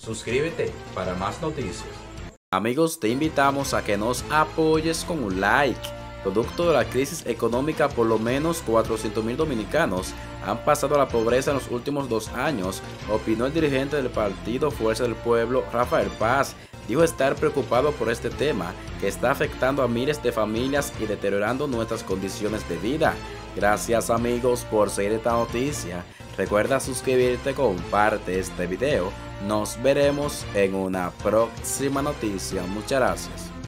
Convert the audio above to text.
Suscríbete para más noticias. Amigos, te invitamos a que nos apoyes con un like. Producto de la crisis económica, por lo menos 400 mil dominicanos han pasado a la pobreza en los últimos dos años, opinó el dirigente del partido Fuerza del Pueblo, Rafael Paz. Dijo estar preocupado por este tema que está afectando a miles de familias y deteriorando nuestras condiciones de vida. Gracias amigos por seguir esta noticia. Recuerda suscribirte, comparte este video. Nos veremos en una próxima noticia. Muchas gracias.